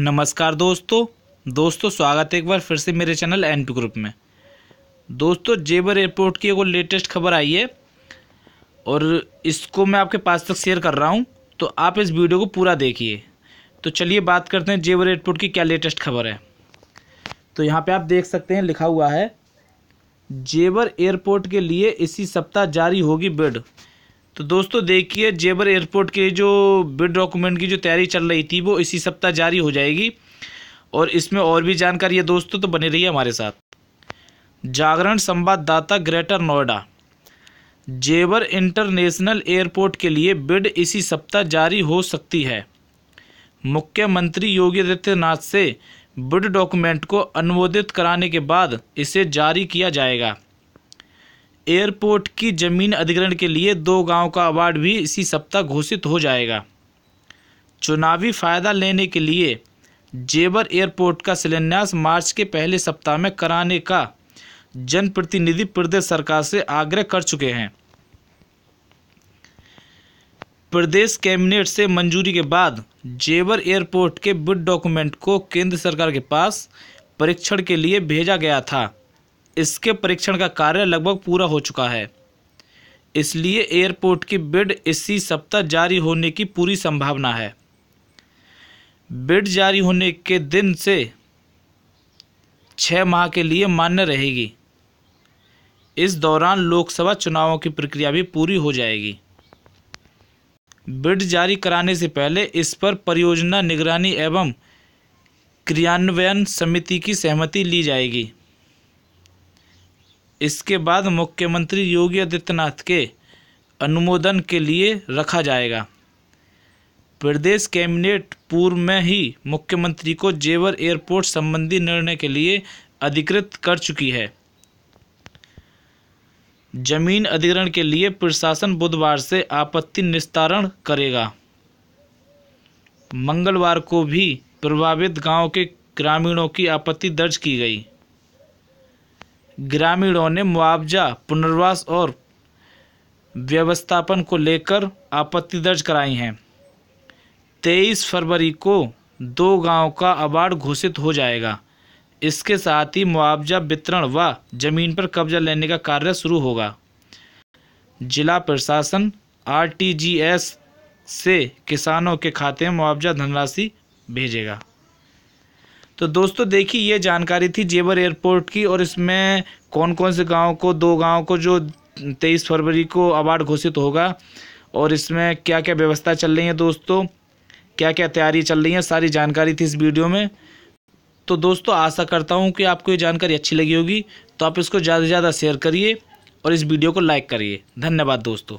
नमस्कार दोस्तों। दोस्तों, स्वागत है एक बार फिर से मेरे चैनल एन टू ग्रुप में। दोस्तों जेबर एयरपोर्ट की एक लेटेस्ट खबर आई है और इसको मैं आपके पास तक शेयर कर रहा हूँ तो आप इस वीडियो को पूरा देखिए। तो चलिए बात करते हैं जेबर एयरपोर्ट की क्या लेटेस्ट खबर है। तो यहाँ पे आप देख सकते हैं, लिखा हुआ है जेबर एयरपोर्ट के लिए इसी सप्ताह जारी होगी बिड तो दोस्तों देखिए जेबर एयरपोर्ट के जो बिड डॉक्यूमेंट की जो तैयारी चल रही थी, वो इसी सप्ताह जारी हो जाएगी। और इसमें और भी जानकारी है दोस्तों तो बने रहिए हमारे साथ। जागरण संवाददाता ग्रेटर नोएडा। जेबर इंटरनेशनल एयरपोर्ट के लिए बिड इसी सप्ताह जारी हो सकती है। मुख्यमंत्री योगी आदित्यनाथ से बिड डॉक्यूमेंट को अनुमोदित कराने के बाद इसे जारी किया जाएगा। एयरपोर्ट की ज़मीन अधिग्रहण के लिए दो गाँव का अवार्ड भी इसी सप्ताह घोषित हो जाएगा। चुनावी फ़ायदा लेने के लिए जेबर एयरपोर्ट का शिलान्यास मार्च के पहले सप्ताह में कराने का जनप्रतिनिधि प्रदेश सरकार से आग्रह कर चुके हैं। प्रदेश कैबिनेट से मंजूरी के बाद जेबर एयरपोर्ट के बिड डॉक्यूमेंट को केंद्र सरकार के पास परीक्षण के लिए भेजा गया था। इसके परीक्षण का कार्य लगभग पूरा हो चुका है। इसलिए एयरपोर्ट की बिड इसी सप्ताह जारी होने की पूरी संभावना है। बिड जारी होने के दिन से छः माह के लिए मान्य रहेगी। इस दौरान लोकसभा चुनावों की प्रक्रिया भी पूरी हो जाएगी। बिड जारी कराने से पहले इस पर परियोजना निगरानी एवं क्रियान्वयन समिति की सहमति ली जाएगी। इसके बाद मुख्यमंत्री योगी आदित्यनाथ के अनुमोदन के लिए रखा जाएगा। प्रदेश कैबिनेट पूर्व में ही मुख्यमंत्री को जेवर एयरपोर्ट संबंधी निर्णय के लिए अधिकृत कर चुकी है। ज़मीन अधिग्रहण के लिए प्रशासन बुधवार से आपत्ति निस्तारण करेगा। मंगलवार को भी प्रभावित गाँव के ग्रामीणों की आपत्ति दर्ज की गई। ग्रामीणों ने मुआवजा, पुनर्वास और व्यवस्थापन को लेकर आपत्ति दर्ज कराई हैं। तेईस फरवरी को दो गाँव का अवार्ड घोषित हो जाएगा। इसके साथ ही मुआवजा, वितरण व ज़मीन पर कब्जा लेने का कार्य शुरू होगा। जिला प्रशासन, आरटीजीएस से किसानों के खाते में मुआवजा धनराशि भेजेगा। तो दोस्तों, देखिए, ये जानकारी थी जेवर एयरपोर्ट की और इसमें कौन कौन से गाँव को, दो गाँव को जो तेईस फरवरी को अवार्ड घोषित होगा और इसमें क्या क्या व्यवस्था चल रही है दोस्तों क्या क्या तैयारी चल रही है, सारी जानकारी थी इस वीडियो में। तो दोस्तों, आशा करता हूँ कि आपको ये जानकारी अच्छी लगी होगी तो आप इसको ज़्यादा से ज़्यादा शेयर करिए और इस वीडियो को लाइक करिए। धन्यवाद दोस्तों।